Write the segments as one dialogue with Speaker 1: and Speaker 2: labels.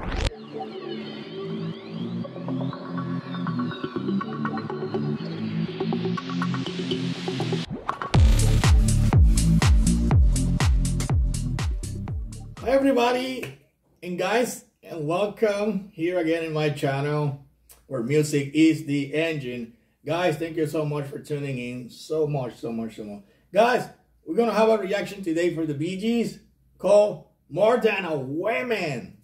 Speaker 1: Hi everybody and guys and welcome here again in my channel where music is the engine. Guys, thank you so much for tuning in. So much, so much, so much. Guys, we're gonna have a reaction today for the Bee Gees called More Than a Woman.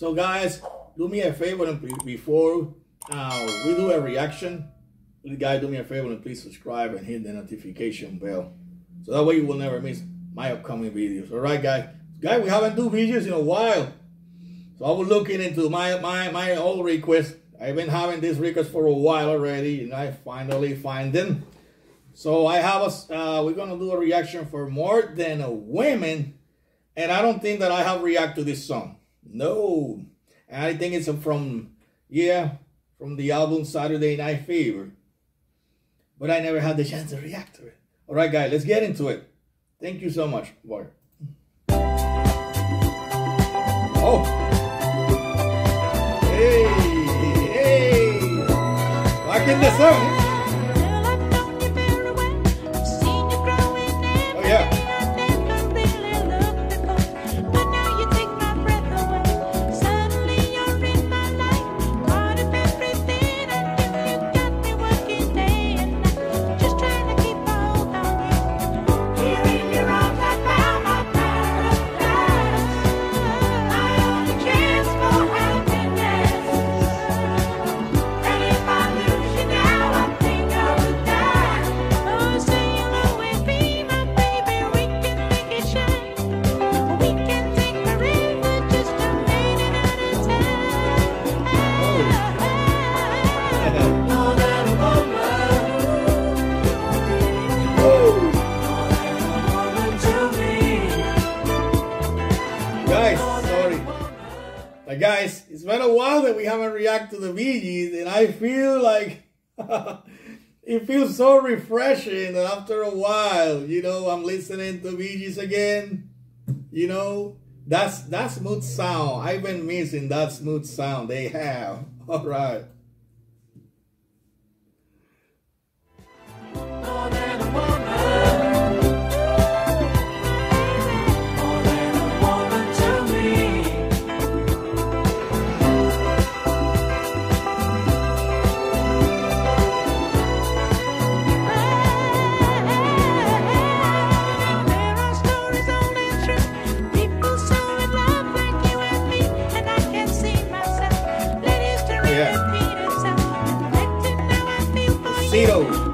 Speaker 1: So guys, do me a favor and before uh, we do a reaction, guys do me a favor and please subscribe and hit the notification bell. So that way you will never miss my upcoming videos. Alright guys. Guys, we haven't do videos in a while. So I was looking into my my my old requests. I've been having these requests for a while already, and I finally find them. So I have a uh, we're gonna do a reaction for more than a women, and I don't think that I have react to this song. No, I think it's from yeah from the album Saturday Night Fever, but I never had the chance to react to it. All right, guys, let's get into it. Thank you so much, boy. Oh. Hey, hey. Back in the song. Guys, it's been a while that we haven't reacted to the Bee and I feel like it feels so refreshing that after a while, you know, I'm listening to Gees again. You know, that's that smooth sound. I've been missing that smooth sound they have. All right. Zero.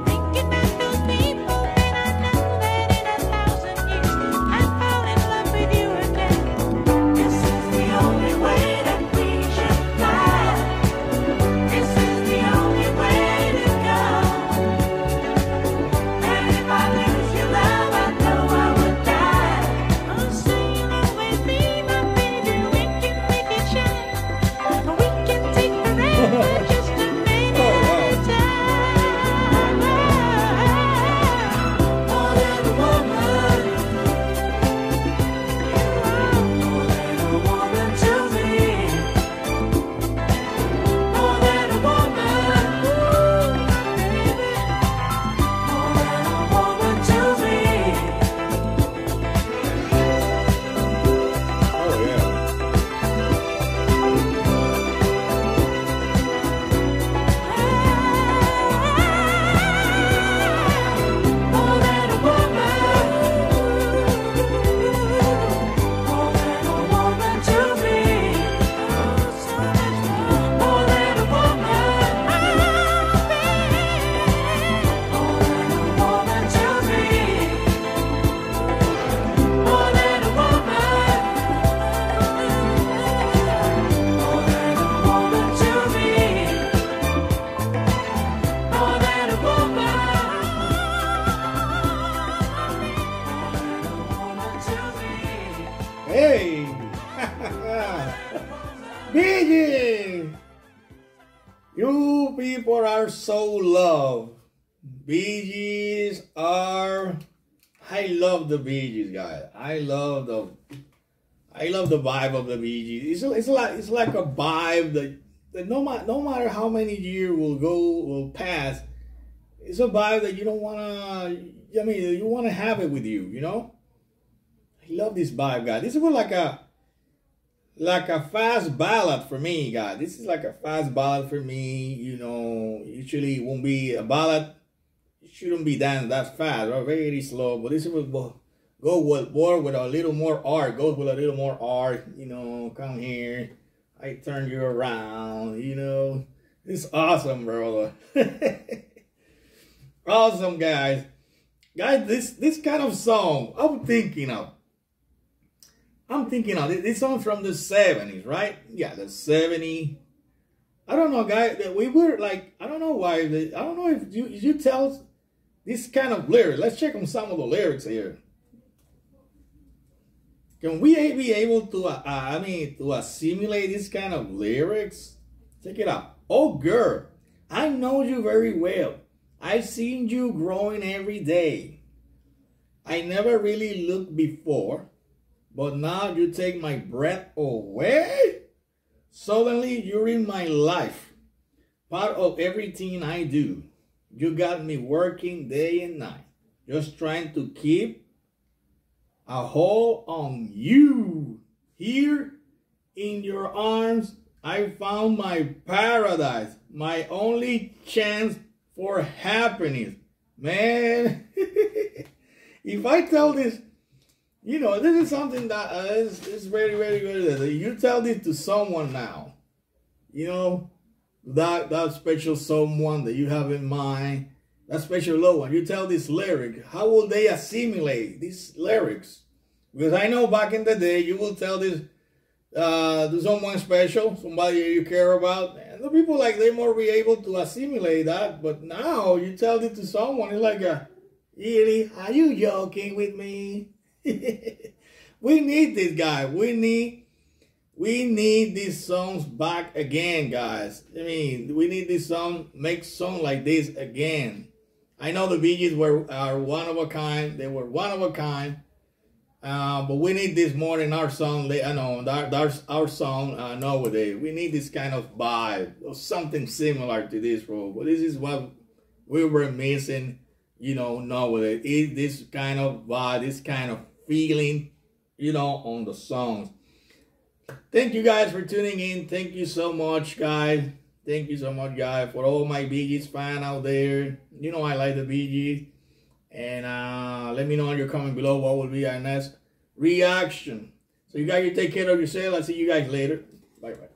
Speaker 1: You people are so loved. Bee Gees are. I love the Bee Gees, guys. I love the.
Speaker 2: I love the vibe of the Bee Gees. It's, it's like it's like a vibe that, that no matter no matter how many years will go will pass, it's a vibe that you don't wanna. I mean, you wanna have it with you. You know. I love this vibe, guys. This is like a like a fast ballad for me, guys. This is like a fast ballad for me. You know, usually it won't be a ballad. It shouldn't be done that fast or very slow. But this will go with more with a little more art. Goes with a little more art. You know, come here. I turn you around. You know, it's awesome, brother. awesome, guys. Guys, this this kind of song I'm thinking of I'm thinking of this song from the 70s, right? Yeah, the 70s. I don't know, guys. We were like, I don't know why. I don't know if you you tell this kind of lyrics. Let's check on some of the lyrics here. Can we be able to, uh, I mean, to assimilate this kind of lyrics? Check it out. Oh, girl, I know you very well. I've seen you growing every day. I never really looked before. But now you take my breath away. Suddenly you're in my life, part of everything I do. You got me working day and night, just trying to keep a hold on you. Here in your arms, I found my paradise, my only chance for happiness. Man, if I tell this you know, this is something that uh, is, is very, very good. You tell this to someone now, you know, that that special someone that you have in mind, that special loved one. You tell this lyric, how will they assimilate these lyrics? Because I know back in the day, you will tell this uh, to someone special, somebody you care about, and the people like they more be able to assimilate that. But now you tell it to someone, it's like a, really, are you joking with me? we need this guy. We need we need these songs back again, guys. I mean, we need this song, make song like this again. I know the Bee Gees were are one of a kind. They were one of a kind. Uh, but we need this more in our song. I know that that's our song uh, nowadays. We need this kind of vibe or something similar to this, bro. But this is what we were missing, you know, nowadays. Is this kind of vibe, this kind of feeling, you know, on the songs. Thank you guys for tuning in. Thank you so much, guys. Thank you so much, guys, for all my Bee Gees fan out there. You know I like the Bee Gees. And uh, let me know in your comment below what will be our next reaction. So you guys, you take care of yourself. I'll see you guys later. Bye-bye.